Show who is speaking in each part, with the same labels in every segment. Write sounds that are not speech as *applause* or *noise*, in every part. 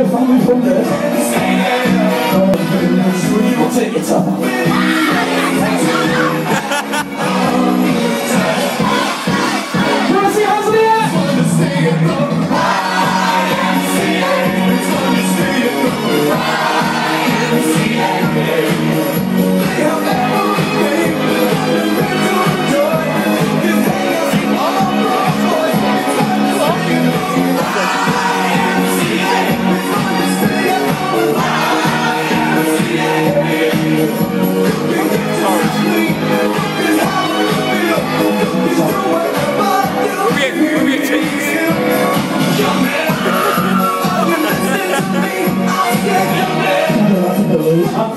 Speaker 1: a family fun day. We'll take your time.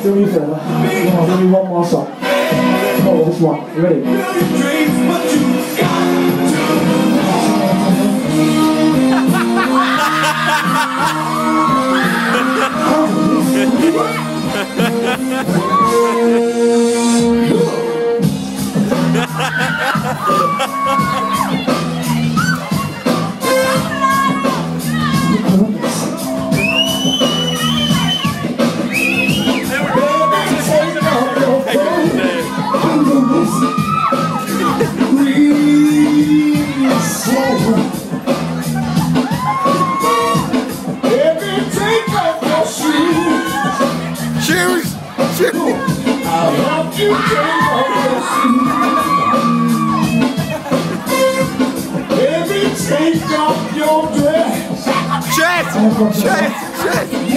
Speaker 1: Up to me further. Come on, give me one more song. Oh, this one. You ready? *laughs* *laughs* *laughs*
Speaker 2: Shoes! Shoes!
Speaker 3: Take off your dress.
Speaker 2: Chest! Chest! Chest!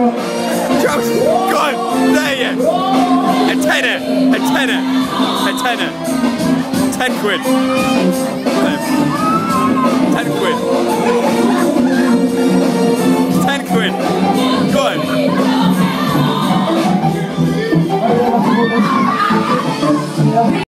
Speaker 2: Jokes! Good! There you A tenner! A tenner! A tenner! Ten quid! Ten quid!